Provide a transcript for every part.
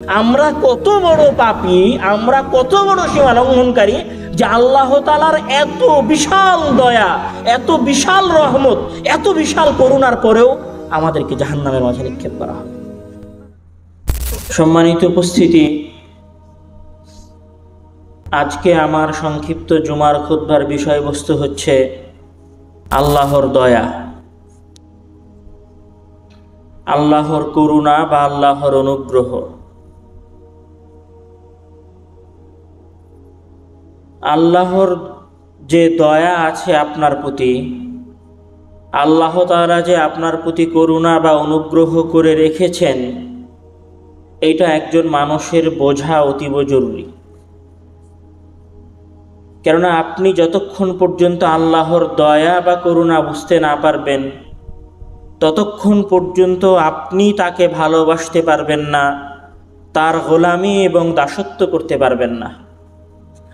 আমরা কত বড় পাপী, আমরা কত বড় সীমা লঙ্ঘনকারী যে আল্লাহ তালার এত বিশাল দয়া, এত বিশাল রহমত, এত বিশাল করুণার পরেও আমাদেরকে জাহান্নামের মাঝে নিক্ষেপ করা হবে। সম্মানিত উপস্থিতি, আজকে আমার সংক্ষিপ্ত জুমার খুদ্বার বিষয়বস্তু হচ্ছে আল্লাহর দয়া। আল্লাহর করুণা বা আল্লাহর অনুগ্রহ। আল্লাহর যে দয়া আছে আপনার প্রতি, আল্লাহ তারা যে আপনার প্রতি করুণা বা অনুগ্রহ করে রেখেছেন, এটা একজন মানুষের বোঝা অতীব জরুরি। কেননা আপনি যতক্ষণ পর্যন্ত আল্লাহর দয়া বা করুণা বুঝতে না পারবেন, ততক্ষণ পর্যন্ত আপনি তাকে ভালোবাসতে পারবেন না, তার গোলামি এবং দাসত্ব করতে পারবেন না।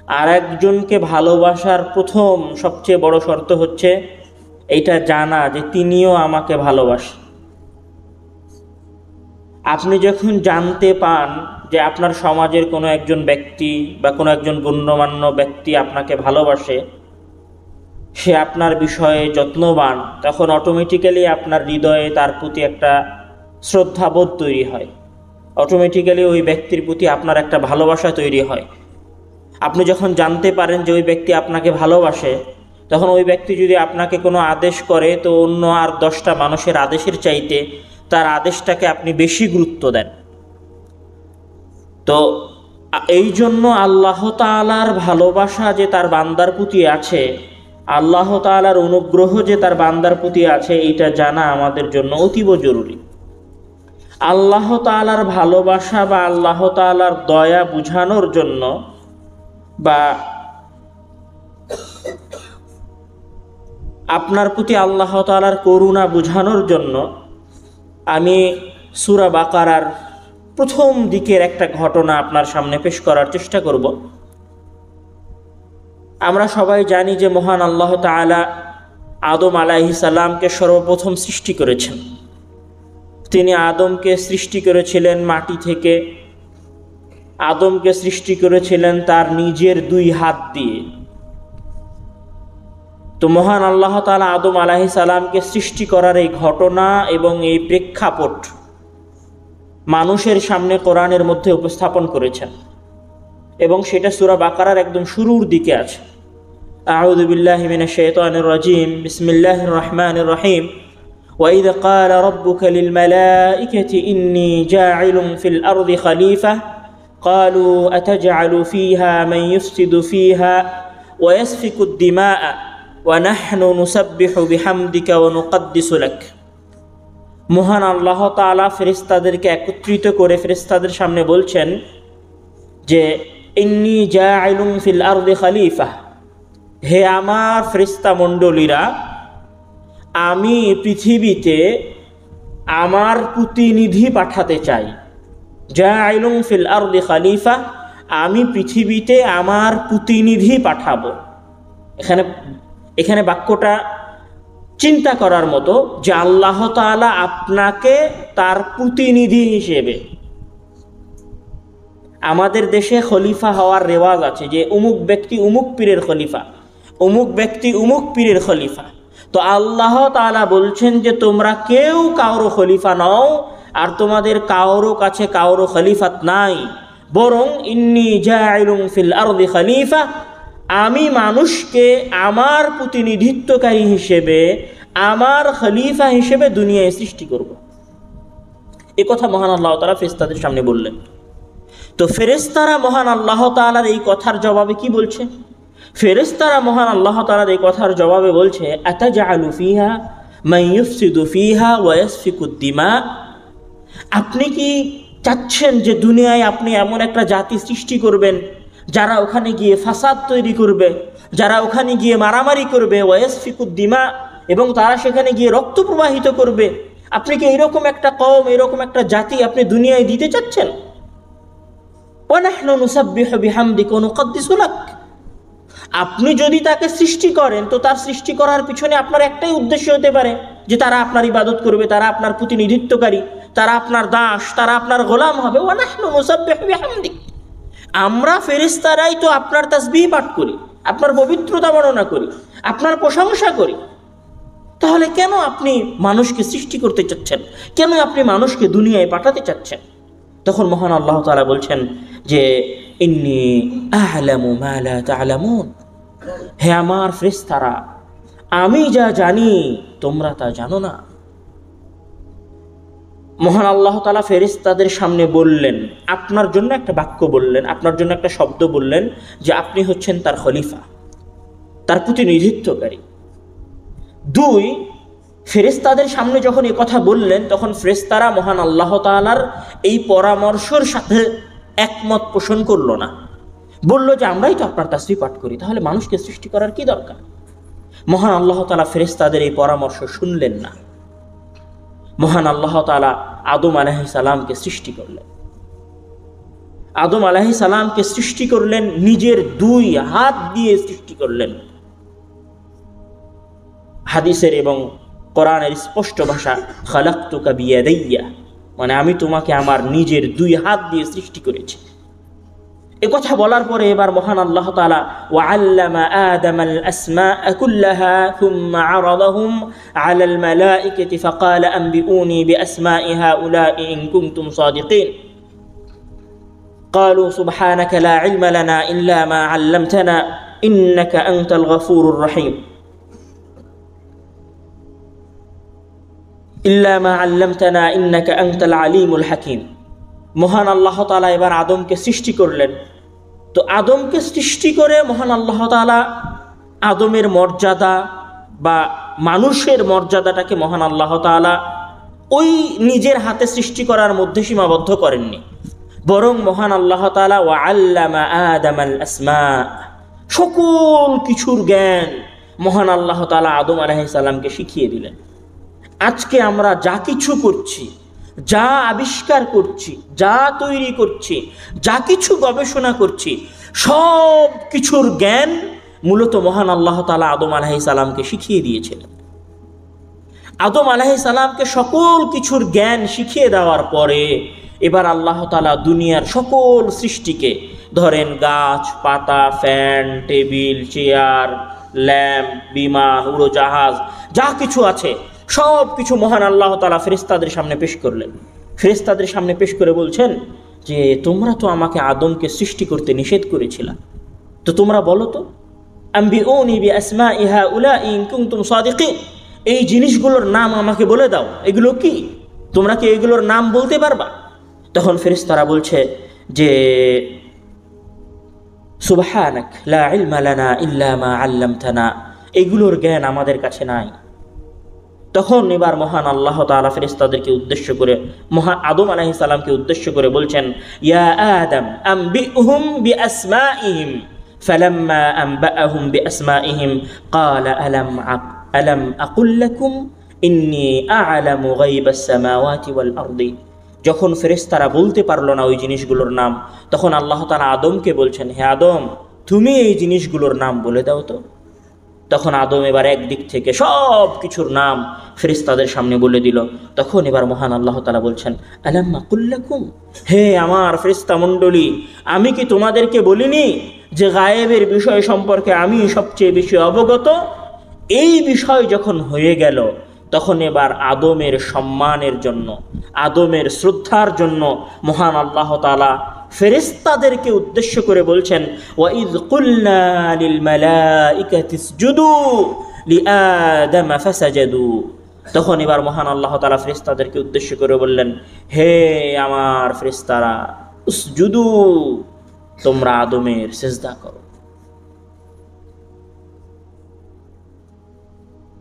আর একজনকে ভালোবাসার প্রথম সবচেয়ে বড় শর্ত হচ্ছে, এইটা জানা যে তিনিও আমাকে ভালোবাসেন আপনি যখন জানতে পান যে আপনার সমাজের কোনো একজন ব্যক্তি বা কোনো একজন গণ্যমান্য ব্যক্তি আপনাকে ভালোবাসে, সে আপনার বিষয়ে যত্নবান, তখন অটোমেটিক্যালি আপনার হৃদয়ে তার প্রতি একটা শ্রদ্ধাবোধ তৈরি হয়। অটোমেটিক্যালি ওই ব্যক্তির প্রতি আপনার একটা ভালোবাসা তৈরি হয়। আপনি যখন জানতে পারেন যে ওই ব্যক্তি আপনাকে ভালোবাসে, তখন ওই ব্যক্তি যদি আপনাকে কোনো আদেশ করে, তো অন্য আর দশটা মানুষের আদেশের চাইতে তার আদেশটাকে আপনি বেশি গুরুত্ব দেন। তো এই জন্য আল্লাহ তালার ভালোবাসা যে তার বান্দার প্রতি আছে, আল্লাহ তালার অনুগ্রহ যে তার বান্দার প্রতি আছে এটা জানা আমাদের জন্য অতীব জরুরি। আল্লাহ তালার ভালোবাসা বা আল্লাহ তালার দয়া বুঝানোর জন্য বা আপনার প্রতি আল্লাহ তালার করুণা বুঝানোর জন্য আমি সুরা বাকারার প্রথম দিকের একটা ঘটনা আপনার সামনে পেশ করার চেষ্টা করব। আমরা সবাই জানি যে মহান আল্লাহ তালা আদম আলাহি সাল্লামকে সর্বপ্রথম সৃষ্টি করেছেন। তিনি আদমকে সৃষ্টি করেছিলেন মাটি থেকে আদমকে সৃষ্টি করেছিলেন তার নিজের দুই হাত দিয়ে তো মহান আল্লাহ তালা আদম আলাহি সালামকে সৃষ্টি করার এই ঘটনা এবং এই প্রেক্ষাপট মানুষের সামনে কোরআনের মধ্যে উপস্থাপন করেছেন এবং সেটা সুরা বাকারার একদম শুরুর দিকে আছে أعوذ بالله من الشيطان الرجيم بسم الله الرحمن الرحيم وإذ قال ربك للملائكة إني جاعل في الأرض خليفة قالوا أتجعل فيها من يفسد فيها ويسفك الدماء ونحن نسبح بحمدك ونقدس لك মহান আল্লাহ তালা ফেরিস্তাদেরকে একত্রিত করে ফেরিস্তাদের সামনে বলছেন যে ইন্নি জাইলুম ফিল আরদে খালিফা হে আমার ফেরিস্তা মণ্ডলীরা আমি পৃথিবীতে আমার প্রতিনিধি পাঠাতে চাই জাইলুম ফিল আরদে খালিফা, আমি পৃথিবীতে আমার প্রতিনিধি পাঠাবো। এখানে এখানে বাক্যটা চিন্তা করার মতো যে আল্লাহ তালা আপনাকে তার প্রতিনিধি হিসেবে। আমাদের দেশে খলিফা হওয়ার রেওয়াজ আছে যে উমুক ব্যক্তি উমুক পীরের খলিফা উমুক ব্যক্তি উমুক পীরের খলিফা। তো আল্লাহ তালা বলছেন যে তোমরা কেউ কারও খলিফা নও আর তোমাদের কারও কাছে কারও খলিফাত নাই। বরং ইন্নি জাইলুম ফিল আরদি খলিফা, আমি মানুষকে আমার প্রতিনিধিত্বকারী হিসেবে, আমার খলিফা হিসেবে দুনিয়ায় সৃষ্টি করব। এ কথা মহান আল্লাহ তালা ফেরেস্তাদের সামনে বললেন। তো ফেরেস্তারা মহান আল্লাহ তালার এই কথার জবাবে কি বলছে? ফেরেস্তারা মহান আল্লাহ তালার এই কথার জবাবে বলছে আতা জালু ফিহা মাইয়ুফসিদু ফিহা ওয়াসফিকুদ্দিমা আপনি কি চাচ্ছেন যে দুনিয়ায় আপনি এমন একটা জাতি সৃষ্টি করবেন, যারা ওখানে গিয়ে ফাসাদ তৈরি করবে, যারা ওখানে গিয়ে মারামারি করবে ওয়াসফিকুদ্দিমা এবং তারা সেখানে গিয়ে রক্ত প্রবাহিত করবে? আপনি কি এরকম একটা কম এরকম একটা জাতি আপনি দুনিয়ায় দিতে চাচ্ছেন? আপনি যদি তাকে সৃষ্টি করেন, তো তার সৃষ্টি করার পিছনে আপনার একটাই উদ্দেশ্য হতে পারে, যে তারা আপনার ইবাদত করবে, তারা আপনার প্রতিনিধিত্বকারী। তারা আপনার দাস, তারা আপনার গোলাম হবে। আমরা ফেরিস্তারাই তো আপনার তাসবিহ পাঠ করি, আপনার পবিত্রতা বর্ণনা করি, আপনার প্রশংসা করি। তাহলে কেন আপনি মানুষকে সৃষ্টি করতে চাচ্ছেন? কেন আপনি মানুষকে দুনিয়ায় পাঠাতে চাচ্ছেন? তখন মহান আল্লাহ তাআলা বলছেন যে, ইন্নি হে আমার ফেরেশতারা, আমি যা জানি তোমরা তা জানো না। মহান আল্লাহ তালা ফেরেশতাদের সামনে বললেন, আপনার জন্য একটা বাক্য বললেন, আপনার জন্য একটা শব্দ বললেন যে আপনি হচ্ছেন তার খলিফা, তার প্রতিনিধিত্বকারী। দুই, ফেরেশতাদের সামনে যখন এই কথা বললেন, তখন ফেরেশতারা মহান আল্লাহ তাআলার এই পরামর্শর সাথে একমত পোষণ করল না। বলল যে, আমরাই তো আপনার তাসবি পাঠ করি, তাহলে মানুষকে সৃষ্টি করার কি দরকার? মহান আল্লাহ তালা ফেরেশতাদের এই পরামর্শ শুনলেন না। মহান আল্লাহ তালা আদম আলাহি সালামকে সৃষ্টি করলেন। আদম আলাহি সালামকে সৃষ্টি করলেন, নিজের দুই হাত দিয়ে সৃষ্টি করলেন। হাদিসের এবং কোরআনের স্পষ্ট ভাষা, খালাক্তুকা বিয়াদাইয়া মানে আমি তোমাকে আমার নিজের দুই হাত দিয়ে সৃষ্টি করেছি। এ কথা বলার পরে এবার মহান আল্লাহ তাআলা وعلم آدم الأسماء كلها ثم عرضهم على الملائكة فقال أنبئوني بأسماء هؤلاء إن كنتم صادقين قالوا سبحانك لا علم لنا إلا ما علمتنا إنك أنت الغفور الرحيم إلا ما علمتنا إنك أنت العليم الحكيم মহান আল্লাহ তালা এবার আদমকে সৃষ্টি করলেন। তো আদমকে সৃষ্টি করে মহান আল্লাহ তালা আদমের মর্যাদা বা মানুষের মর্যাদাটাকে মহান আল্লাহ তালা ওই নিজের হাতে সৃষ্টি করার মধ্যে সীমাবদ্ধ করেননি। বরং মহান আল্লাহ তালা ও আল্লামা আদম আল আসমা সকল কিছুর জ্ঞান মহান আল্লাহ তালা আদম আলাহিসাল্লামকে শিখিয়ে দিলেন। আজকে আমরা যা কিছু করছি যা আবিষ্কার করছি, যা তৈরি করছি, যা কিছু গবেষণা করছি, সব কিছুর জ্ঞান মূলত মহান আল্লাহ তালা আদম আলাহি সালামকে শিখিয়ে দিয়েছিলেন। আদম আলাহি সালামকে সকল কিছুর জ্ঞান শিখিয়ে দেওয়ার পরে এবার আল্লাহ তালা দুনিয়ার সকল সৃষ্টিকে ধরেন গাছ, পাতা, ফ্যান, টেবিল, চেয়ার, ল্যাম্প বিমান উড়োজাহাজ, যা কিছু আছে সব কিছু মহান আল্লাহ তালা ফেরিস্তাদের সামনে পেশ করলেন। ফেরিস্তাদের সামনে পেশ করে বলছেন যে, তোমরা তো আমাকে আদমকে সৃষ্টি করতে নিষেধ করেছিলা। তো তোমরা বলো তো এই জিনিসগুলোর নাম আমাকে বলে দাও। এগুলো কি? তোমরা কি এগুলোর নাম বলতে পারবা? তখন ফেরিস্তারা বলছে যে আল্লামতানা। এগুলোর জ্ঞান আমাদের কাছে নাই। তখন এবার মহান আল্লাহ তাআলা ফেরেশতাদেরকে উদ্দেশ্য করে মহান আদম আলাইহিস সালামকে উদ্দেশ্য করে বলছেন ইয়া আদম আম্বিহুম বিআসমাইহিম فلما أنبأهم بأسمائهم قال ألم أق ألم أقل لكم إني أعلم غيب السماوات والأرض যখন ফেরেশতারা বলতে পারলো না ওই জিনিসগুলোর নাম তখন আল্লাহ তাআলা আদমকে বলছেন হে আদম তুমি এই জিনিসগুলোর নাম বলে দাও তো তখন আদম এবার একদিক থেকে সব কিছুর নাম ফেরিস্তাদের সামনে বলে দিল। তখন এবার মহান আল্লাহ তালা বলছেন, আলাম্মা কুল্লাকুম? হে আমার ফেরিস্তা মণ্ডলী, আমি কি তোমাদেরকে বলিনি যে গায়েবের বিষয় সম্পর্কে আমি সবচেয়ে বেশি অবগত? এই বিষয় যখন হয়ে গেল, তখন এবার আদমের সম্মানের জন্য, আদমের শ্রদ্ধার জন্য মহান আল্লাহ তালা ফেরেস্তাদেরকে উদ্দেশ্য করে বলছেন তখন এবার মহান আল্লাহ তাআলা ফেরেশতাদেরকে উদ্দেশ্য করে বললেন, হে আমার ফেরেশতারা উসজুদু তোমরা আদমের সেজদা করো।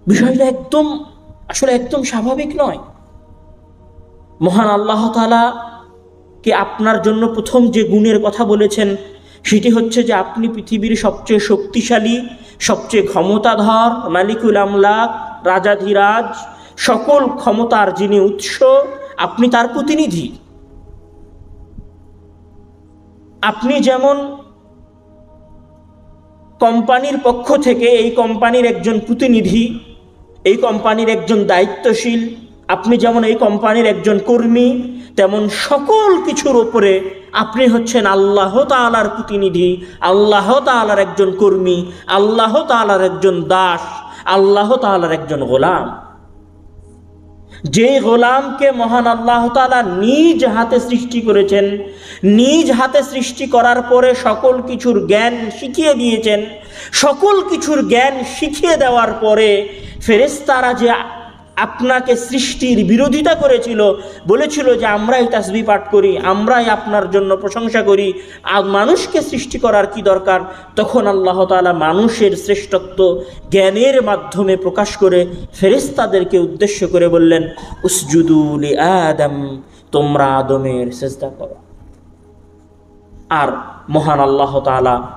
বিষয়টা একদম, আসলে একদম স্বাভাবিক নয়। মহান আল্লাহ তাআলা কে আপনার জন্য প্রথম যে গুণের কথা বলেছেন, সেটি হচ্ছে যে আপনি পৃথিবীর সবচেয়ে শক্তিশালী, সবচেয়ে ক্ষমতাধর, মালিকুল আমলাক, রাজাধিরাজ, সকল ক্ষমতার যিনি উৎস, আপনি তার প্রতিনিধি। আপনি যেমন কোম্পানির পক্ষ থেকে এই কোম্পানির একজন প্রতিনিধি, এই কোম্পানির একজন দায়িত্বশীল, আপনি যেমন এই কোম্পানির একজন কর্মী তেমন সকল কিছুর ওপরে আপনি হচ্ছেন আল্লাহ তালার প্রতিনিধি, আল্লাহ তালার একজন কর্মী, আল্লাহ তালার একজন দাস, আল্লাহ তালার একজন গোলাম। যে গোলামকে মহান আল্লাহ তালা নিজ হাতে সৃষ্টি করেছেন, নিজ হাতে সৃষ্টি করার পরে সকল কিছুর জ্ঞান শিখিয়ে দিয়েছেন, সকল কিছুর জ্ঞান শিখিয়ে দেওয়ার পরে ফেরেস্তারা যে আপনাকে সৃষ্টির বিরোধিতা করেছিল, বলেছিল যে আমরাই তাসবি পাঠ করি, আমরাই আপনার জন্য প্রশংসা করি। আর মানুষকে সৃষ্টি করার কি দরকার? তখন আল্লাহ তালা মানুষের শ্রেষ্ঠত্ব জ্ঞানের মাধ্যমে প্রকাশ করে ফেরেস্তাদেরকে উদ্দেশ্য করে বললেন উসজুদুল আদম, তোমরা আদমের চেষ্টা করো। আর মহান আল্লাহ তালা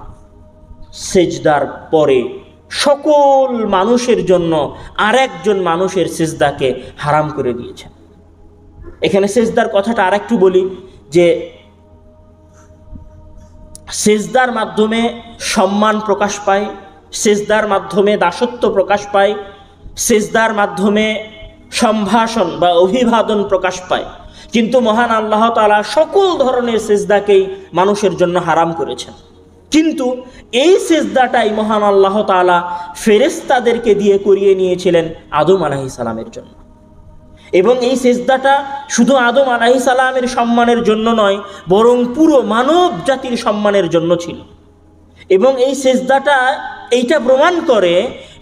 সেজদার পরে সকল মানুষের জন্য আরেকজন মানুষের সেজদাকে হারাম করে দিয়েছেন এখানে সেজদার কথাটা আরেকটু বলি যে, সেজদার মাধ্যমে সম্মান প্রকাশ পায়, সেজদার মাধ্যমে দাসত্ব প্রকাশ পায়, সেজদার মাধ্যমে সম্ভাষণ বা অভিবাদন প্রকাশ পায়। কিন্তু মহান আল্লাহ তালা সকল ধরনের সেজদাকেই মানুষের জন্য হারাম করেছেন। কিন্তু এই সেজদাটাই মহান আল্লাহ তালা ফেরেস্তাদেরকে দিয়ে করিয়ে নিয়েছিলেন আদম আলাহি সালামের জন্য। এবং এই সেজদাটা শুধু আদম আলাহি সালামের সম্মানের জন্য নয়, বরং পুরো মানব জাতির সম্মানের জন্য ছিল। এবং এই সেজদাটা এইটা প্রমাণ করে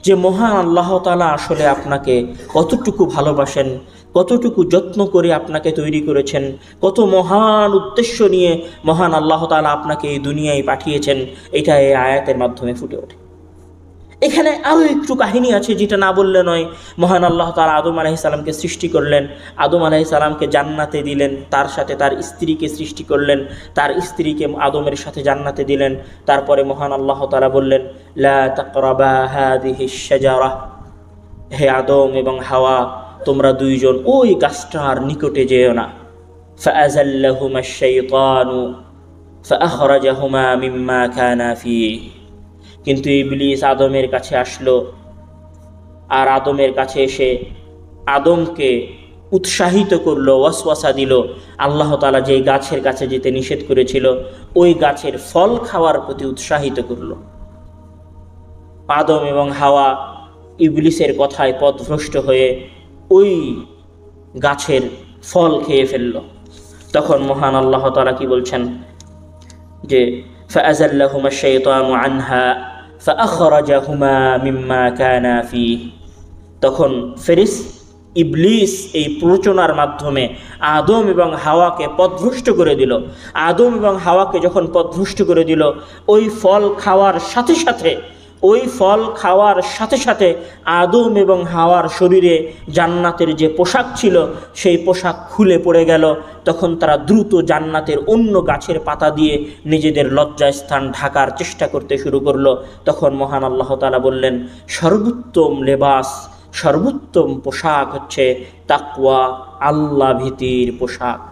যে মহান আল্লাহ তালা আসলে আপনাকে কতটুকু ভালোবাসেন কতটুকু যত্ন করে আপনাকে তৈরি করেছেন? কত মহান উদ্দেশ্য নিয়ে মহান আল্লাহ তালা আপনাকে এই দুনিয়ায় পাঠিয়েছেন? এটা এই আয়াতের মাধ্যমে ফুটে ওঠে। এখানে আরও একটু কাহিনী আছে যেটা না বললে নয়। মহান আল্লাহ তালা আদম আলাহি সালামকে সৃষ্টি করলেন। আদম আলাহি সালামকে জান্নাতে দিলেন। তার সাথে তার স্ত্রীকে সৃষ্টি করলেন। তার স্ত্রীকে আদমের সাথে জান্নাতে দিলেন। তারপরে মহান আল্লাহ তালা বললেন, লা হে আদম এবং হাওয়া তোমরা দুইজন ওই গাছটার নিকটে যেও না فأزلهما الشيطان فأخرجهما مما كانا فيه কিন্তু ইবলিস আদমের কাছে আসলো আর আদমের কাছে এসে আদমকে উৎসাহিত করলো ওয়াসওয়াসা দিল আল্লাহ তালা যেই গাছের কাছে যেতে নিষেধ করেছিল ওই গাছের ফল খাওয়ার প্রতি উৎসাহিত করলো আদম এবং হাওয়া ইবলিসের কথায় পথভ্রষ্ট হয়ে ওই গাছের ফল খেয়ে ফেলল তখন মহান আল্লাহ তালা কি বলছেন যে فأزلهما الشيطان عنها فأخرجهما مما كانا فيه তখন ফেরিস ইবলিস এই প্রচনার মাধ্যমে আদম এবং হাওয়াকে পথভ্রষ্ট করে দিল আদম এবং হাওয়াকে যখন পথভ্রষ্ট করে দিল ওই ফল খাওয়ার সাথে সাথে ওই ফল খাওয়ার সাথে সাথে আদম এবং হাওয়ার শরীরে জান্নাতের যে পোশাক ছিল, সেই পোশাক খুলে পড়ে গেল। তখন তারা দ্রুত জান্নাতের অন্য গাছের পাতা দিয়ে নিজেদের লজ্জাস্থান ঢাকার চেষ্টা করতে শুরু করল। তখন মহান আল্লাহ তালা বললেন, সর্বোত্তম লেবাস, সর্বোত্তম পোশাক হচ্ছে তাকুয়া আল্লাহ ভীতির পোশাক।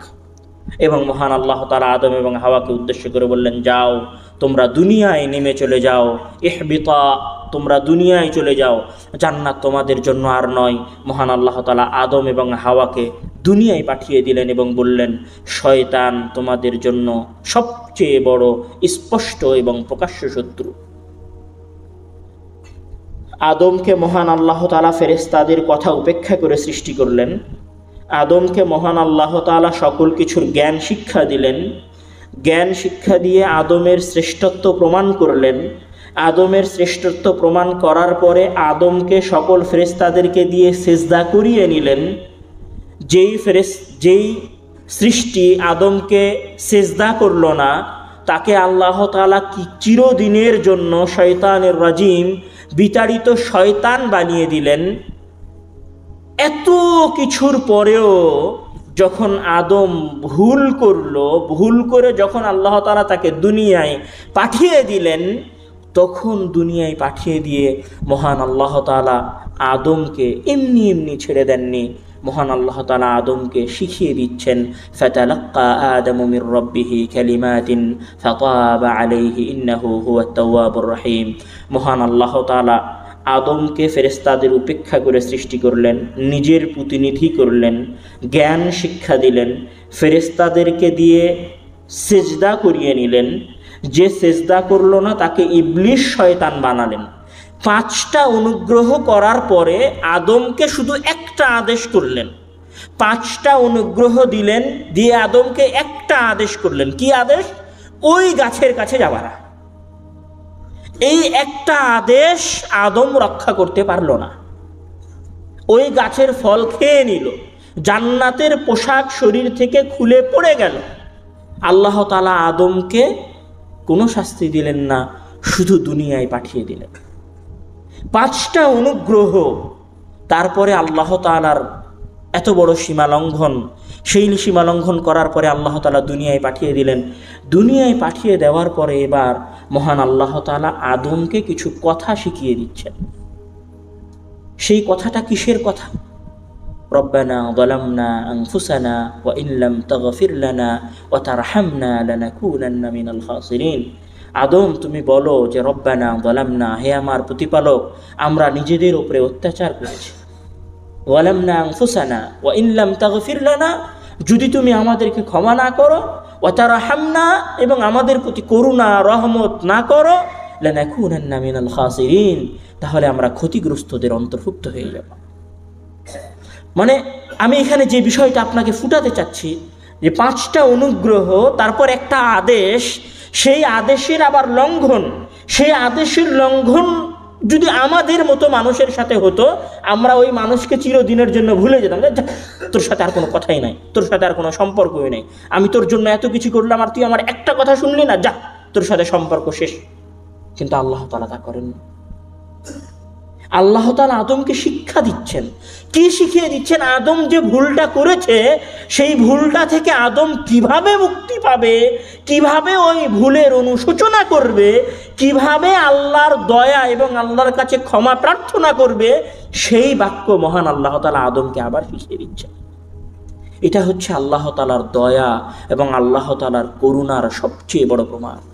এবং মহান আল্লাহ তালা আদম এবং হাওয়াকে উদ্দেশ্য করে বললেন, যাও, তোমরা দুনিয়ায় নেমে চলে যাও। এহবিতা তোমরা দুনিয়ায় চলে যাও। জান্নাত তোমাদের জন্য আর নয়। মহান আল্লাহ তালা আদম এবং হাওয়াকে দুনিয়ায় পাঠিয়ে দিলেন এবং বললেন, শয়তান তোমাদের জন্য সবচেয়ে বড়, স্পষ্ট এবং প্রকাশ্য শত্রু। আদমকে মহান আল্লাহ তালা ফেরেস্তাদের কথা উপেক্ষা করে সৃষ্টি করলেন। আদমকে মহান আল্লাহ তালা সকল কিছুর জ্ঞান শিক্ষা দিলেন। জ্ঞান শিক্ষা দিয়ে আদমের শ্রেষ্ঠত্ব প্রমাণ করলেন। আদমের শ্রেষ্ঠত্ব প্রমাণ করার পরে আদমকে সকল ফেরেস্তাদেরকে দিয়ে সেজদা করিয়ে নিলেন। যেই ফেরেস যেই সৃষ্টি আদমকে সেজদা করল না, তাকে আল্লাহ তালা কি চিরদিনের জন্য শয়তানের রাজিম বিতাড়িত শয়তান বানিয়ে দিলেন। এত কিছুর পরেও যখন আদম ভুল করল, ভুল করে যখন আল্লাহ তালা তাকে দুনিয়ায় পাঠিয়ে দিলেন, তখন দুনিয়ায় পাঠিয়ে দিয়ে মহান আল্লাহ তালা আদমকে এমনি এমনি ছেড়ে দেননি। মহান আল্লাহ তালা আদমকে শিখিয়ে দিচ্ছেন, ফাতালাক্কা আলাইহি ইন্নাহু রহিম। মহান আল্লাহ তালা আদমকে ফেরেস্তাদের উপেক্ষা করে সৃষ্টি করলেন, নিজের প্রতিনিধি করলেন, জ্ঞান শিক্ষা দিলেন ফেরেস্তাদেরকে দিয়ে সেজদা করিয়ে নিলেন। যে সেজদা করল না, তাকে ইবলিশ শয়তান বানালেন। পাঁচটা অনুগ্রহ করার পরে আদমকে শুধু একটা আদেশ করলেন। পাঁচটা অনুগ্রহ দিলেন, দিয়ে আদমকে একটা আদেশ করলেন। কি আদেশ? ওই গাছের কাছে যাবার এই একটা আদেশ আদম রক্ষা করতে পারল না। ওই গাছের ফল খেয়ে নিল। জান্নাতের পোশাক শরীর থেকে খুলে পড়ে গেল। আল্লাহ তালা আদমকে কোনো শাস্তি দিলেন না, শুধু দুনিয়ায় পাঠিয়ে দিলেন। পাঁচটা অনুগ্রহ, তারপরে আল্লাহ তালার এত বড় সীমা লঙ্ঘন সেই নিশিমা লঙ্ঘন করার পরে আল্লাহ তালা দুনিয়ায় পাঠিয়ে দিলেন। দুনিয়ায় পাঠিয়ে দেওয়ার পরে এবার মহান আল্লাহ তালা আদমকে কিছু কথা শিখিয়ে দিচ্ছেন। সেই কথাটা কিসের কথা? রব্বানা গলামনা আংফুসানা ও ইল্লাম তগফিরলানা ও তার হামনা লানাকুনান্না মিনাল খাসিরিন। আদম, তুমি বলো যে, রব্বানা গলামনা হে আমার প্রতিপালক, আমরা নিজেদের উপরে অত্যাচার করেছি। ওয়ালামনা আংফুসানা ও ইনলাম তাগফির লানা, যদি তুমি আমাদেরকে ক্ষমা না করো ও তারা হামনা এবং আমাদের প্রতি করুণা, রহমত না করো, লানাকুনান্না তাহলে আমরা ক্ষতিগ্রস্তদের অন্তর্ভুক্ত হয়ে যাব। মানে আমি এখানে যে বিষয়টা আপনাকে ফুটাতে চাচ্ছি, যে পাঁচটা অনুগ্রহ, তারপর একটা আদেশ, সেই আদেশের আবার লঙ্ঘন, সেই আদেশের লঙ্ঘন যদি আমাদের মতো মানুষের সাথে হতো, আমরা ওই মানুষকে চিরদিনের জন্য ভুলে যেতাম। তোর সাথে আর কোনো কথাই নাই, তোর সাথে আর কোনো সম্পর্কই নাই। আমি তোর জন্য এত কিছু করলাম আর তুই আমার একটা কথা শুনলি না, যা, তোর সাথে সম্পর্ক শেষ। কিন্তু আল্লাহ তালা তা করেন আল্লাহ তালা আদমকে শিক্ষা দিচ্ছেন। কি শিখিয়ে দিচ্ছেন? আদম যে ভুলটা করেছে, সেই ভুলটা থেকে আদম কীভাবে মুক্তি পাবে, কীভাবে ওই ভুলের অনুশোচনা করবে, কীভাবে আল্লাহর দয়া এবং আল্লাহর কাছে ক্ষমা প্রার্থনা করবে, সেই বাক্য মহান আল্লাহ তালা আদমকে আবার শিখিয়ে দিচ্ছেন। এটা হচ্ছে আল্লাহ তালার দয়া এবং আল্লাহ তালার করুণার সবচেয়ে বড় প্রমাণ।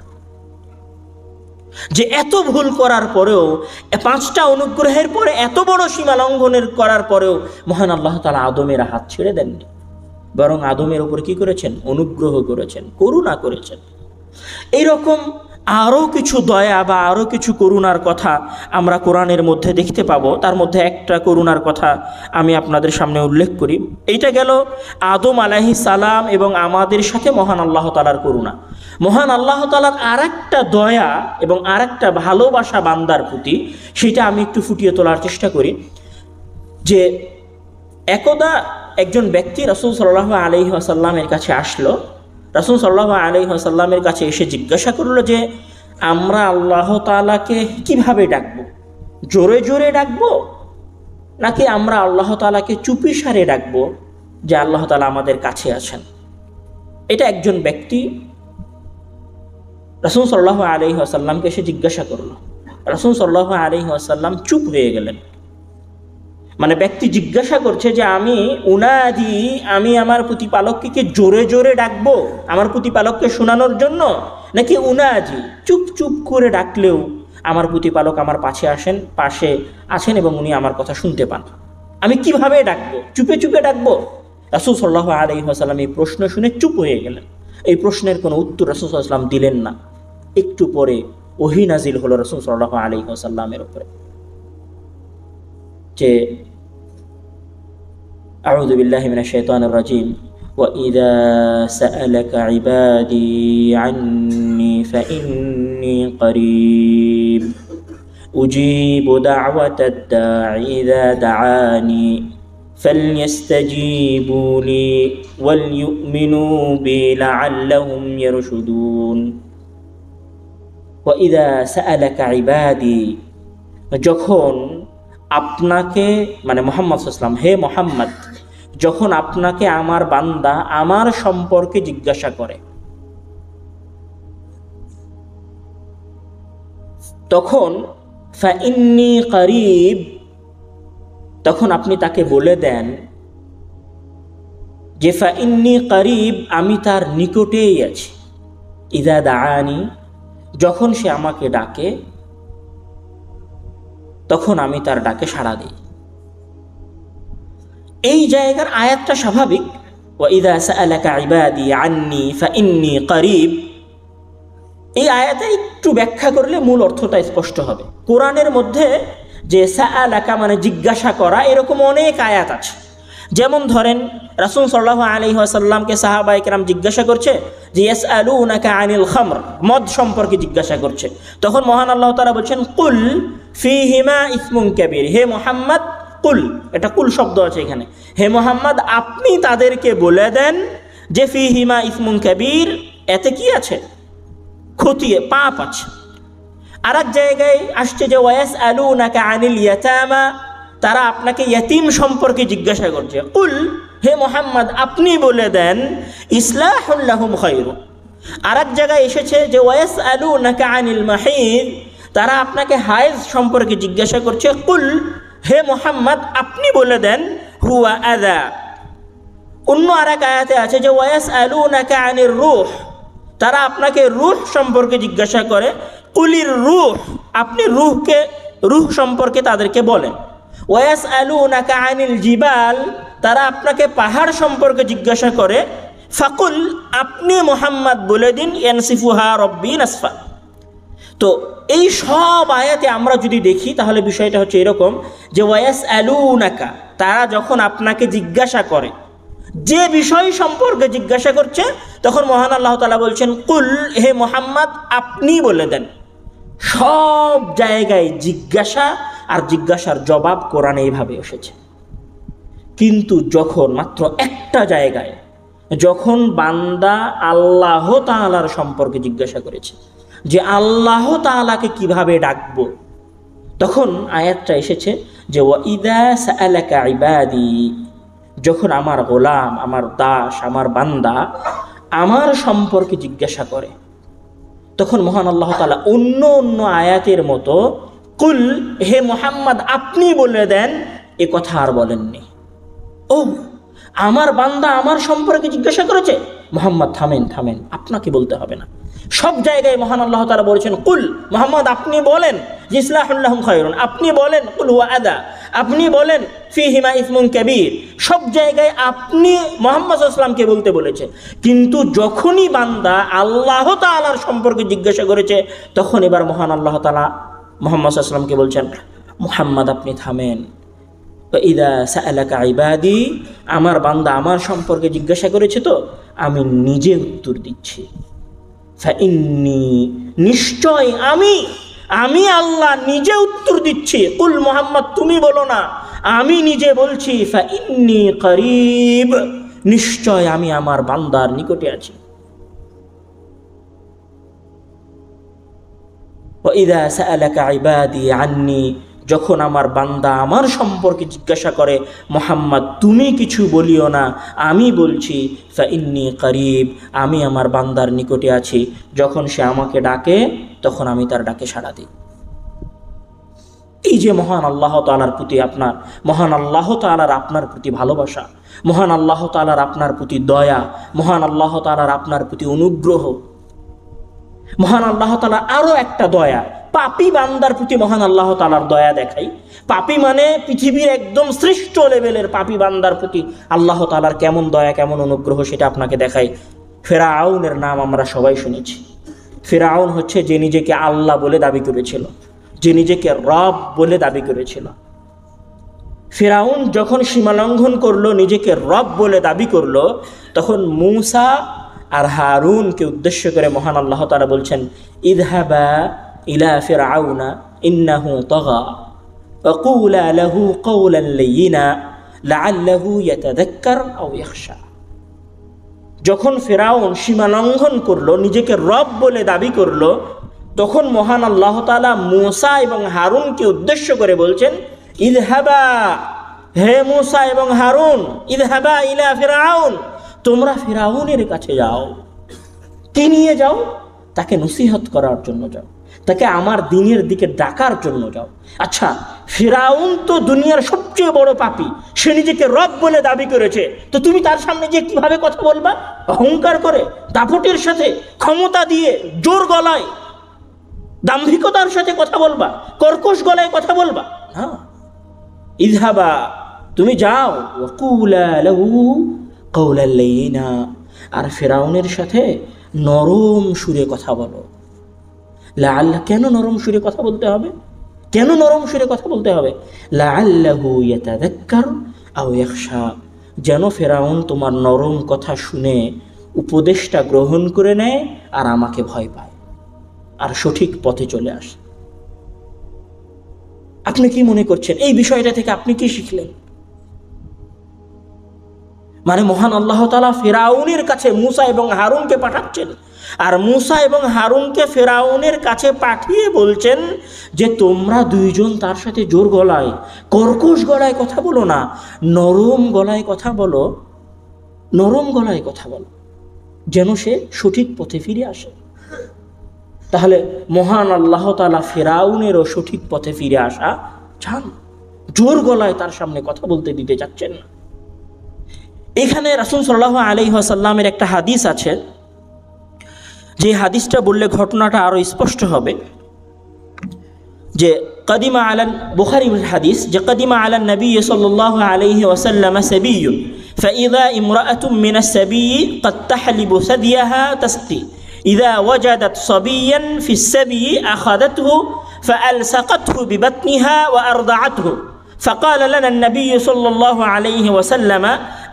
যে এত ভুল করার পরেও পাঁচটা অনুগ্রহের পরে এত বড় সীমা লঙ্ঘনের করার পরেও মহান আল্লাহ তালা আদমের হাত ছেড়ে দেননি। বরং আদমের উপর কি করেছেন? অনুগ্রহ করেছেন, করুণা করেছেন। এইরকম আরও কিছু দয়া বা আরও কিছু করুণার কথা আমরা কোরআনের মধ্যে দেখতে পাব। তার মধ্যে একটা করুণার কথা আমি আপনাদের সামনে উল্লেখ করি। এইটা গেল আদম আলাহি সালাম এবং আমাদের সাথে মহান আল্লাহ তালার করুণা। মহান আল্লাহ তালার আর একটা দয়া এবং আর একটা ভালোবাসা বান্দার প্রতি, সেটা আমি একটু ফুটিয়ে তোলার চেষ্টা করি। যে একদা একজন ব্যক্তি রসুল সাল্লাহ আলহি আসাল্লামের কাছে আসলো, রাসুল সাল্লাহ আলি আসাল্লামের কাছে এসে জিজ্ঞাসা করল যে, আমরা আল্লাহ তালাকে কীভাবে ডাকবো? জোরে জোরে ডাকবো? নাকি আমরা আল্লাহ তালাকে চুপি সারে ডাকবো যে আল্লাহ তালা আমাদের কাছে আছেন? এটা একজন ব্যক্তি রাসুল সাল্লাহ আলি আসাল্লামকে এসে জিজ্ঞাসা করল। রসুন সাল্লাহ আলি আসাল্লাম চুপ হয়ে গেলেন। মানে ব্যক্তি জিজ্ঞাসা করছে যে, আমি উনাদি, আমি আমার প্রতিপালককে জোরে জোরে ডাকবো? আমার প্রতিপালককে শোনানোর জন্য? নাকি উনাদি, চুপ চুপ করে ডাকলেও আমার প্রতিপালক আমার পাশে আসেন, পাশে আছেন এবং উনি আমার কথা শুনতে পান? আমি কীভাবে ডাকবো? চুপে চুপে ডাকবো? রাসুল সাল্লাহ আলহি আসাল্লাম এই প্রশ্ন শুনে চুপ হয়ে গেলেন। এই প্রশ্নের কোনো উত্তর রাসুল সাল্লাম দিলেন না একটু পরে ওহি নাজিল হলো রসুল সাল্লাহ আলহি আসাল্লামের উপরে যে أعوذ بالله من الشيطان الرجيم وإذا سألك عبادي عني فإني قريب أجيب دعوة الداع إذا دعاني فليستجيبوا لي وليؤمنوا بي لعلهم يرشدون وإذا سألك عبادي যখন আপনাকে মানে মোহাম্মদ ইসলাম হে মোহাম্মদ যখন আপনাকে আমার বান্দা আমার সম্পর্কে জিজ্ঞাসা করে তখন ফাইন্নি করিব তখন আপনি তাকে বলে দেন, যে ফাইন্নি করিব, আমি তার নিকটেই আছি। ইদা দায়ানি যখন সে আমাকে ডাকে, তখন আমি তার ডাকে সাড়া দিই। এই জায়গার আয়াতটা স্বাভাবিক। ওয়াইদা সালাকা ইবাদি আন্নি ফাইন্নি করিব। এই আয়াতে একটু ব্যাখ্যা করলে মূল অর্থটা স্পষ্ট হবে। কোরআনের মধ্যে যে সাআলাকা মানে জিজ্ঞাসা করা, এরকম অনেক আয়াত আছে। যেমন ধরেন, রাসুল সাল্লাহ আলী আসাল্লামকে সাহাবাইকরাম জিজ্ঞাসা করছে যে ইয়াস আলু উনাকা আনিল খামর? মদ সম্পর্কে জিজ্ঞাসা করছে। তখন মহান আল্লাহ তারা বলছেন, কুল ফি হিমা ইসমুন কাবির। হে মোহাম্মদ, কুল, এটা কুল শব্দ আছে এখানে। হে মোহাম্মদ, আপনি তাদেরকে বলে দেন যে ফি হিমা ইসমুন কাবির, এতে কি আছে? খতিয়ে পাপ আছে। আর এক জায়গায় আসছে যে ওয়াস আলু নাকা আনিল ইয়াতামা তারা আপনাকে ইয়াতিম সম্পর্কে জিজ্ঞাসা করছে। কুল, হে মোহাম্মদ, আপনি বলে দেন ইসলাহুল্লাহুম খৈরু আর এক জায়গায় এসেছে যে ওয়াস আলু নাকা আনিল মাহিদ তারা আপনাকে হায়েজ সম্পর্কে জিজ্ঞাসা করছে। কুল, হে মোহাম্মদ, আপনি বলে দেন, হুয়া আদা অন্য আর এক আয়াতে আছে যে ওয়াস আলু নাকা আনির রুহ তারা আপনাকে রুহ সম্পর্কে জিজ্ঞাসা করে। কুলির রুহ, আপনি রুহকে, রুহ সম্পর্কে তাদেরকে বলেন। ওয়াস আলু নাকা আনিল জিবাল, তারা আপনাকে পাহাড় সম্পর্কে জিজ্ঞাসা করে, ফাকুল, আপনি মোহাম্মদ বলে দিন এনসিফুহা রব্বি নাসফা। তো এই সব আয়াতে আমরা যদি দেখি, তাহলে বিষয়টা হচ্ছে এরকম যে ওয়াস আলু নাকা তারা যখন আপনাকে জিজ্ঞাসা করে, যে বিষয় সম্পর্কে জিজ্ঞাসা করছে, তখন মহান আল্লাহ তালা বলছেন, কুল, হে মোহাম্মদ, আপনি বলে দেন। সব জায়গায় জিজ্ঞাসা আর জিজ্ঞাসার জবাব কোরআনে এইভাবে এসেছে। কিন্তু যখন মাত্র একটা জায়গায়, যখন বান্দা আল্লাহ তালার সম্পর্কে জিজ্ঞাসা করেছে যে আল্লাহ তালাকে কীভাবে ডাকবো, তখন আয়াতটা এসেছে যে ওয়াইদা সালাকা ইবাদি যখন আমার গোলাম, আমার দাস, আমার বান্দা আমার সম্পর্কে জিজ্ঞাসা করে তখন মহান আল্লাহ তালা অন্য অন্য আয়াতের মতো, কুল, হে মোহাম্মদ, আপনি বলে দেন, এ কথা আর বলেননি। ও, আমার বান্দা আমার সম্পর্কে জিজ্ঞাসা করেছে, মোহাম্মদ, থামেন থামেন, আপনাকে বলতে হবে না। সব জায়গায় মহান আল্লাহ তালা বলেছেন, কুল, মোহাম্মদ, আপনি বলেন যে ইসলাহুল্লাহ খয়রুন, আপনি বলেন, কুল হুয়া আদা। আপনি বলেন ফি হিমা ইসমুন কবির। সব জায়গায় আপনি মোহাম্মদ আসলামকে বলতে বলেছে কিন্তু যখনই বান্দা আল্লাহ তালার সম্পর্কে জিজ্ঞাসা করেছে, তখন এবার মহান আল্লাহ তালা মোহাম্মদ আসলামকে বলছেন, মুহাম্মদ, আপনি থামেন। ইদা সালাকা ইবাদি, আমার বান্দা আমার সম্পর্কে জিজ্ঞাসা করেছে তো, আমি নিজে উত্তর দিচ্ছি। নিশ্চয় আমি আমি আল্লাহ নিজে উত্তর দিচ্ছি। কুল মোহাম্মদ, তুমি বলো না। আমি নিজে বলছি ইন্নি করিব। নিশ্চয় আমি আমার বান্দার নিকটে আছি। ইদা সালাকা ইবাদি আন্নি যখন আমার বান্দা আমার সম্পর্কে জিজ্ঞাসা করে, মোহাম্মদ, তুমি কিছু বলিও না, আমি বলছি ইন্নি করিব, আমি আমার বান্দার নিকটে আছি। যখন সে আমাকে ডাকে, তখন আমি তার ডাকে সাড়া দিই। এই যে মহান আল্লাহ তালার প্রতি আপনার, মহান আল্লাহ তালার আপনার প্রতি ভালোবাসা, মহান আল্লাহ তালার আপনার প্রতি দয়া, মহান আল্লাহ তালার আপনার প্রতি অনুগ্রহ, মহান আল্লাহ তালার আরও একটা দয়া পাপি বান্দার প্রতি মহান আল্লাহ তালার দয়া দেখাই। পাপি মানে পৃথিবীর একদম শ্রেষ্ঠ লেভেলের পাপি বান্দার প্রতি আল্লাহ তালার কেমন দয়া, কেমন অনুগ্রহ সেটা আপনাকে দেখাই। ফেরা আউনের নাম আমরা সবাই শুনেছি। ফেরাউন হচ্ছে যে নিজেকে আল্লাহ বলে দাবি করেছিল, যে নিজেকে রব বলে দাবি করেছিল। ফেরাউন যখন সীমালঙ্ঘন করল, নিজেকে রব বলে দাবি করল, তখন মূসা আর হারুনকে উদ্দেশ্য করে মহান আল্লাহ তারা বলছেন, ইদহাবা ইলা ফিরআউনা ইন্নাহু তাগা وقولا له قولا لينا لعله يتذكر أو يخشى যখন ফেরাউন সীমা লঙ্ঘন করলো নিজেকে রব বলে দাবি করলো তখন মহান আল্লাহ তালা মুসা এবং হারুনকে উদ্দেশ্য করে বলছেন ইদহাবা হে মুসা এবং হারুন ইদহাবা ইলা ফেরাউন তোমরা ফেরাউনের কাছে যাও কি নিয়ে যাও তাকে নসিহত করার জন্য যাও তাকে আমার দিনের দিকে ডাকার জন্য যাও। আচ্ছা ফেরাউন তো দুনিয়ার সবচেয়ে বড় পাপি। সে নিজেকে রব বলে দাবি করেছে। তো তুমি তার সামনে যে কীভাবে কথা বলবা? অহংকার করে, দাপটের সাথে, ক্ষমতা দিয়ে, জোর গলায়, দাম্ভিকতার সাথে কথা বলবা, কর্কশ গলায় কথা বলবা? না। ইদহাবা তুমি যাও। কওলাল আর ফেরাউনের সাথে নরম সুরে কথা বলো। লাআল্লাহ কেন নরম সুরে কথা বলতে হবে? কেন নরম সুরে কথা বলতে হবে? আও ইয়াখশা। যেন ফেরাউন তোমার নরম কথা শুনে উপদেশটা গ্রহণ করে নেয় আর আমাকে ভয় পায়। আর সঠিক পথে চলে আসে। আপনি কি মনে করছেন? এই বিষয়টা থেকে আপনি কি শিখলেন? মানে মহান আল্লাহ তালা ফেরাউনের কাছে মুসা এবং হারুনকে পাঠাচ্ছেন। আর মুসা এবং হারুনকে ফেরাউনের কাছে পাঠিয়ে বলছেন যে, তোমরা দুইজন তার সাথে জোর গলায়, কর্কশ গলায় কথা বলো না, নরম গলায় কথা বলো, নরম গলায় কথা বলো, যেন সে সঠিক পথে ফিরে আসে। তাহলে মহান আল্লাহ তালা ফেরাউনেরও সঠিক পথে ফিরে আসা চান জোর গলায় তার সামনে কথা বলতে দিতে যাচ্ছেন না। এখানে রাসুল সাল্লাহ আলি আসাল্লামের একটা হাদিস আছে যে হাদিসটা বললে ঘটনাটা আরো স্পষ্ট হবে যে কদিমা আলান বুখারি হাদিস যে কদিমা আলান নবী সাল্লাহ আলহি ওসাল্লাম সাবি فإذا امرأة من السبي قد تحلب ثديها تسقي إذا وجدت صبيا في السبي أخذته فألصقته ببطنها وأرضعته فقال لنا النبي صلى الله عليه وسلم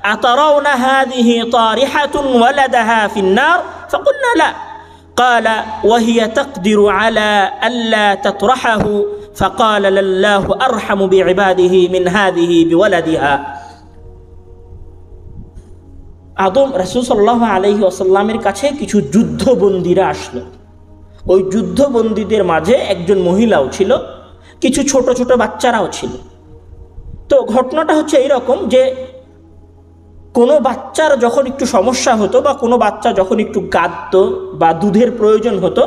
أترون هذه طارحة ولدها في النار فقلنا لا قال وهي تقدر على ألا تطرحه فقال لله أرحم بعباده من هذه بولدها আদম রাসুল সাল্লাহ আলহি আসাল্লামের কাছে কিছু যুদ্ধবন্দীরা আসলো ওই যুদ্ধবন্দীদের মাঝে একজন মহিলাও ছিল কিছু ছোট ছোট বাচ্চারাও ছিল তো ঘটনাটা হচ্ছে এইরকম যে কোনো বাচ্চার যখন একটু সমস্যা হতো বা কোনো বাচ্চা যখন একটু কাঁদত বা দুধের প্রয়োজন হতো,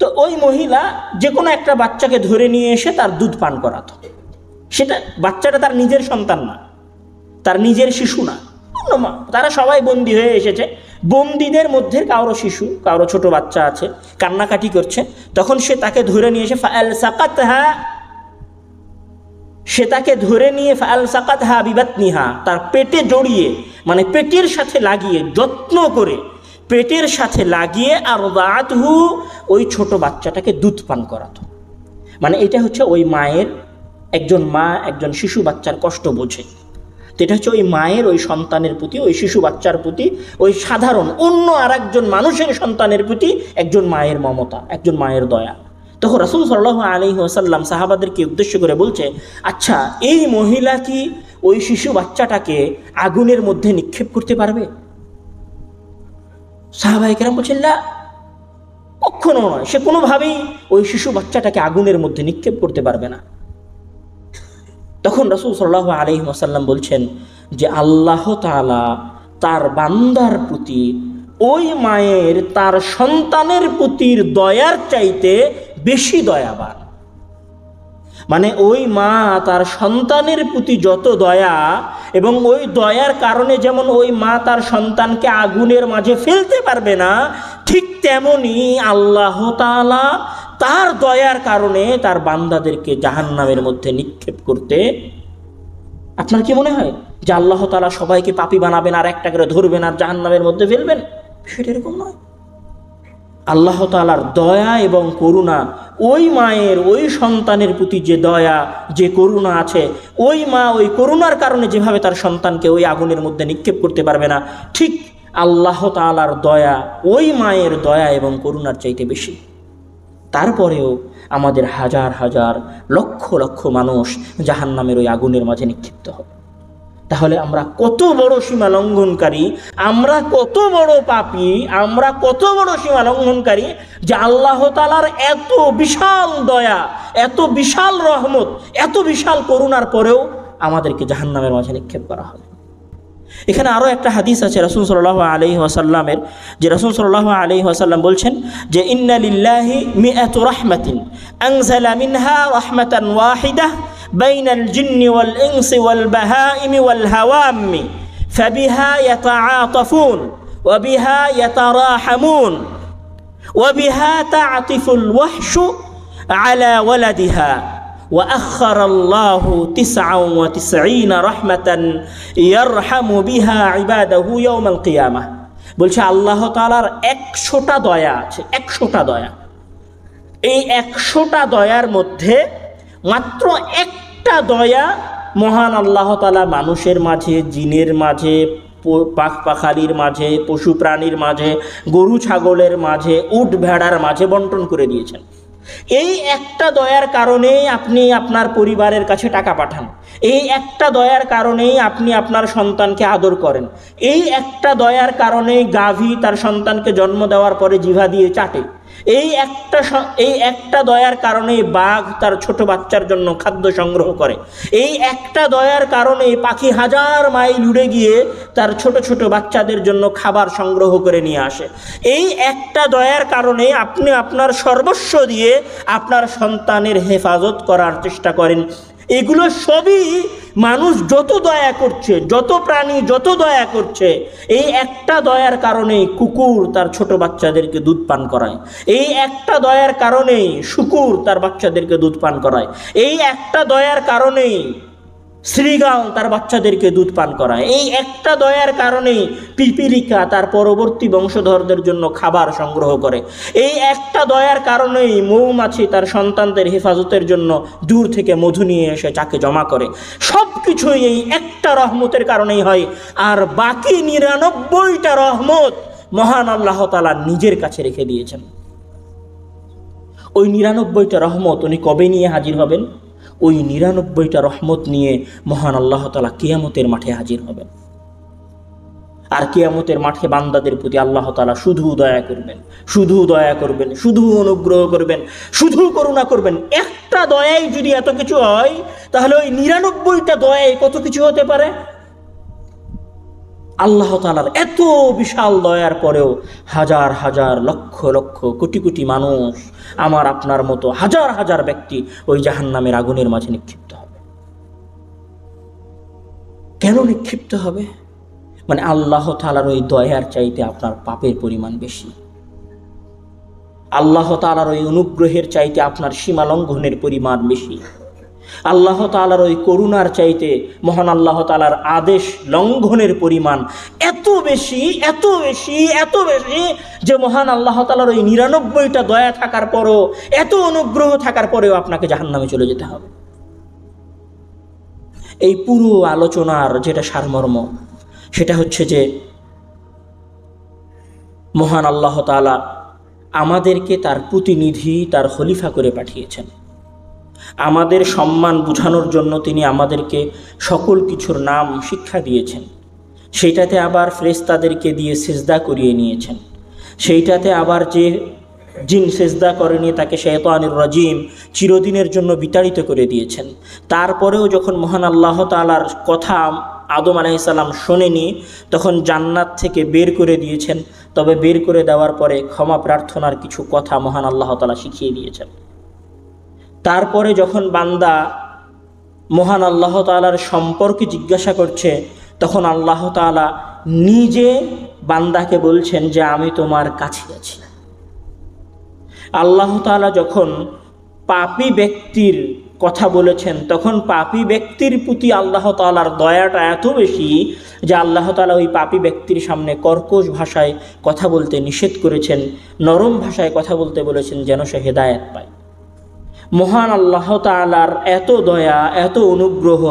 তো ওই মহিলা যে কোনো একটা বাচ্চাকে ধরে নিয়ে এসে তার দুধ পান করাতো। সেটা বাচ্চাটা তার নিজের সন্তান না, তার নিজের শিশু না। অন্য মা, তারা সবাই বন্দি হয়ে এসেছে। বন্দিদের মধ্যে কারও শিশু, কারও ছোট বাচ্চা আছে, কান্নাকাটি করছে। তখন সে তাকে ধরে নিয়ে এসে ফায়াল সাকাত হ্যাঁ সে তাকে ধরে নিয়ে ফাল সাকাত হা বিবাত নিহা তার পেটে জড়িয়ে মানে পেটের সাথে লাগিয়ে, যত্ন করে পেটের সাথে লাগিয়ে আর হু ওই ছোট বাচ্চাটাকে দুধ পান করাতো। মানে এটা হচ্ছে ওই মায়ের, একজন মা, একজন শিশু বাচ্চার কষ্ট বোঝে। তো এটা হচ্ছে ওই মায়ের, ওই সন্তানের প্রতি, ওই শিশু বাচ্চার প্রতি, ওই সাধারণ অন্য আর একজন মানুষের সন্তানের প্রতি একজন মায়ের মমতা, একজন মায়ের দয়া। তখন রাসুল সাল্লাহ আলী ওসাল্লাম সাহাবাদেরকে উদ্দেশ্য করে বলছে আচ্ছা এই মহিলা কি ওই শিশু বাচ্চাটাকে আগুনের মধ্যে নিক্ষেপ করতে পারবে? সাহাবাহিকেরাম বলছেন, না, কখনো নয়। সে কোনোভাবেই ওই শিশু বাচ্চাটাকে আগুনের মধ্যে নিক্ষেপ করতে পারবে না। তখন রসুল সাল্লাহ আলি ওসাল্লাম বলছেন যে, আল্লাহ তালা তার বান্দার প্রতি, ওই মায়ের, তার সন্তানের প্রতির দয়ার চাইতে বেশি দয়াবান। মানে ওই মা তার সন্তানের প্রতি যত দয়া এবং ওই দয়ার কারণে যেমন ওই মা তার সন্তানকে আগুনের মাঝে ফেলতে পারবে না, ঠিক তেমনি আল্লাহ তালা তার দয়ার কারণে তার বান্দাদেরকে জাহান্নামের মধ্যে নিক্ষেপ করতে আপনার কি মনে হয় যে আল্লাহ তালা সবাইকে পাপি বানাবেন আর একটা করে ধরবেন আর জাহান্নামের মধ্যে ফেলবেন? সেটা এরকম নয়। আল্লাহ তালার দয়া এবং করুণা, ওই মায়ের, ওই সন্তানের প্রতি যে দয়া, যে করুণা আছে, ওই মা ওই করুণার কারণে যেভাবে তার সন্তানকে ওই আগুনের মধ্যে নিক্ষেপ করতে পারবে না, ঠিক আল্লাহ তালার দয়া, ওই মায়ের দয়া এবং করুণার চাইতে বেশি। তারপরেও আমাদের হাজার হাজার লক্ষ লক্ষ মানুষ জাহান নামের ওই আগুনের মাঝে নিক্ষিপ্ত হবে। তাহলে আমরা কত বড় সীমা লঙ্ঘনকারী, আমরা কত বড় পাপি, আমরা কত বড় সীমা লঙ্ঘনকারী যে আল্লাহ তালার এত বিশাল দয়া, এত বিশাল রহমত, এত বিশাল করুণার পরেও আমাদেরকে জাহান্নামের মাঝে নিক্ষেপ করা হবে। এখানে আরও একটা হাদিস আছে রসুল সাল্লাহ আলি ওয়াসাল্লামের, যে রসুল সাল্লাহ আলি ওয়াসাল্লাম বলছেন যে, ইন্নালিল্লাহি মিআত রাহমাতিন, আনজালা মিনহা রাহমাতান ওয়াহিদা بين الجن والإنس والبهائم والهوام فبها يتعاطفون وبها يتراحمون وبها تعطف الوحش على ولدها وأخر الله تسعا وتسعين رحمة يرحم بها عباده يوم القيامة বলছে আল্লাহ তালার একশোটা দয়া আছে একশোটা দয়া এই একশোটা দয়ার মধ্যে মাত্র একটা দয়া মহান আল্লাহ তালা মানুষের মাঝে, জিনের মাঝে পাখ পাখালির মাঝে, পশু প্রাণীর মাঝে, গরু ছাগলের মাঝে, উট ভেড়ার মাঝে বন্টন করে দিয়েছেন। এই একটা দয়ার কারণেই আপনি আপনার পরিবারের কাছে টাকা পাঠান। এই একটা দয়ার কারণেই আপনি আপনার সন্তানকে আদর করেন। এই একটা দয়ার কারণেই গাভী তার সন্তানকে জন্ম দেওয়ার পরে জিভা দিয়ে চাটে। এই একটা এই একটা দয়ার কারণে বাঘ তার ছোট বাচ্চার জন্য খাদ্য সংগ্রহ করে। এই একটা দয়ার কারণে পাখি হাজার মাইল উড়ে গিয়ে তার ছোট ছোট বাচ্চাদের জন্য খাবার সংগ্রহ করে নিয়ে আসে। এই একটা দয়ার কারণে আপনি আপনার সর্বস্ব দিয়ে আপনার সন্তানের হেফাজত করার চেষ্টা করেন। এগুলো সবই মানুষ যত দয়া করছে, যত প্রাণী যত দয়া করছে, এই একটা দয়ার কারণেই কুকুর তার ছোট বাচ্চাদেরকে দুধ পান করায়। এই একটা দয়ার কারণেই শুকুর তার বাচ্চাদেরকে দুধ পান করায়। এই একটা দয়ার কারণেই শ্রীগাঁও তার বাচ্চাদেরকে দুধ পান করায়। এই একটা দয়ার কারণেই পিপিলিকা তার পরবর্তী বংশধরদের জন্য খাবার সংগ্রহ করে। এই একটা দয়ার কারণেই মৌমাছি তার সন্তানদের হেফাজতের জন্য দূর থেকে মধু নিয়ে এসে চাকে জমা করে। সব কিছুই এই একটা রহমতের কারণেই হয়। আর বাকি নিরানব্বইটা রহমত মহান আল্লাহ তালা নিজের কাছে রেখে দিয়েছেন। ওই নিরানব্বইটা রহমত উনি কবে নিয়ে হাজির হবেন? ওই নিরানব্বইটা রহমত নিয়ে মহান আল্লাহ তালা কেয়ামতের মাঠে হাজির হবেন। আর কেয়ামতের মাঠে বান্দাদের প্রতি আল্লাহ তালা শুধু দয়া করবেন, শুধু দয়া করবেন, শুধু অনুগ্রহ করবেন, শুধু করুণা করবেন। একটা দয়াই যদি এত কিছু হয়, তাহলে ওই নিরানব্বইটা দয়ায় কত কিছু হতে পারে? আল্লাহ তালার এত বিশাল দয়ার পরেও হাজার হাজার লক্ষ লক্ষ কোটি কোটি মানুষ আমার আপনার মতো হাজার হাজার ব্যক্তি ওই জাহান্নামের আগুনের মাঝে নিক্ষিপ্ত হবে। কেন নিক্ষিপ্ত হবে? মানে আল্লাহ তালার ওই দয়ার চাইতে আপনার পাপের পরিমাণ বেশি। আল্লাহ তালার ওই অনুগ্রহের চাইতে আপনার সীমা লঙ্ঘনের পরিমাণ বেশি। আল্লাহ তালার ওই করুণার চাইতে মহান আল্লাহ তালার আদেশ লঙ্ঘনের পরিমাণ এত বেশি এত বেশি এত বেশি যে মহান আল্লাহ তালার ওই নিরানব্বইটা দয়া থাকার পরও, এত অনুগ্রহ থাকার পরেও আপনাকে জাহান্নামে চলে যেতে হবে। এই পুরো আলোচনার যেটা সারমর্ম, সেটা হচ্ছে যে মহান আল্লাহ তালা আমাদেরকে তার প্রতিনিধি, তার খলিফা করে পাঠিয়েছেন। আমাদের সম্মান বোঝানোর জন্য তিনি আমাদেরকে সকল কিছুর নাম শিক্ষা দিয়েছেন। সেইটাতে আবার ফ্রেস্তাদেরকে দিয়ে সেজদা করিয়ে নিয়েছেন। সেইটাতে আবার যে জিন সেজদা করেনি, তাকে শেতানুর রাজিম চিরদিনের জন্য বিতাড়িত করে দিয়েছেন। তারপরেও যখন মহান আল্লাহ তালার কথা আদম আলাইসাল্লাম শোনেনি, তখন জান্নাত থেকে বের করে দিয়েছেন। তবে বের করে দেওয়ার পরে ক্ষমা প্রার্থনার কিছু কথা মহান আল্লাহ তালা শিখিয়ে দিয়েছেন। তারপরে যখন বান্দা মহান আল্লাহ তালার সম্পর্কে জিজ্ঞাসা করছে, তখন আল্লাহ তালা নিজে বান্দাকে বলছেন যে, আমি তোমার কাছে আছি। আল্লাহ তালা যখন পাপি ব্যক্তির কথা বলেছেন, তখন পাপি ব্যক্তির প্রতি আল্লাহ তালার দয়াটা এত বেশি যে, আল্লাহ তালা ওই পাপি ব্যক্তির সামনে কর্কশ ভাষায় কথা বলতে নিষেধ করেছেন, নরম ভাষায় কথা বলতে বলেছেন যেন সে হেদায়ত পায়। মহান আল্লাহ তালার এত দয়া, এত অনুগ্রহ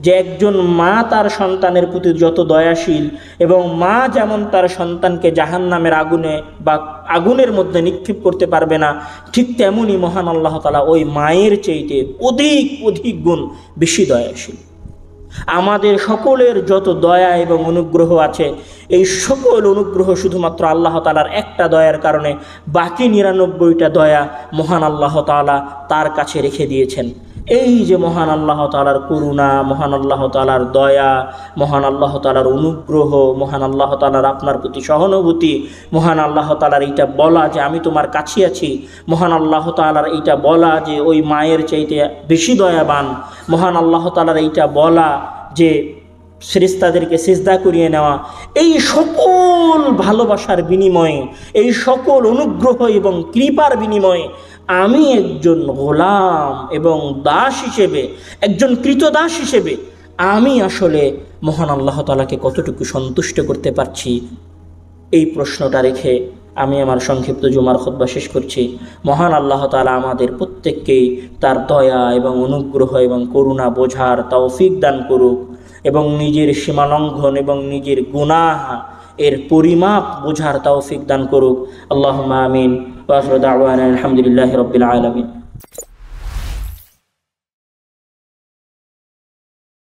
যে একজন মা তার সন্তানের প্রতি যত দয়াশীল এবং মা যেমন তার সন্তানকে জাহান নামের আগুনে বা আগুনের মধ্যে নিক্ষেপ করতে পারবে না, ঠিক তেমনই মহান আল্লাহ তালা ওই মায়ের চেয়েতে অধিক অধিক গুণ বেশি দয়াশীল। আমাদের সকলের যত দয়া এবং অনুগ্রহ আছে, এই সকল অনুগ্রহ শুধুমাত্র আল্লাহ তালার একটা দয়ার কারণে, বাকি নিরানব্বইটা দয়া মহান আল্লাহ তালা তার কাছে রেখে দিয়েছেন। এই যে মহান আল্লাহ তালার করুণা, মহান আল্লাহ তালার দয়া, মহান আল্লাহ তালার অনুগ্রহ, মহান আল্লাহ তালার আপনার প্রতি সহানুভূতি, মহান আল্লাহ তালার এইটা বলা যে আমি তোমার কাছে আছি, মহান আল্লাহ তালার এইটা বলা যে ওই মায়ের চাইতে বেশি দয়াবান, মহান আল্লাহ তালার এইটা বলা যে ফেরেশতাদেরকে সিজদা করিয়ে নেওয়া, এই সকল ভালোবাসার বিনিময়ে, এই সকল অনুগ্রহ এবং কৃপার বিনিময়ে আমি একজন গোলাম এবং দাস হিসেবে, একজন কৃতদাস হিসেবে, আমি আসলে মহান আল্লাহ তালাকে কতটুকু সন্তুষ্ট করতে পারছি? এই প্রশ্নটা রেখে আমি আমার সংক্ষিপ্ত জুমার খোদ্া শেষ করছি। মহান আল্লাহ তালা আমাদের প্রত্যেককেই তার দয়া এবং অনুগ্রহ এবং করুণা বোঝার তৌফিক দান করুক এবং নিজের সীমালঙ্ঘন এবং নিজের গুনাহ এর পরিমাপ বোঝার তৌফিক দান করুক। আল্লাহ আমিন। আলহামদুলিল্লাহ রবিল আলমিন।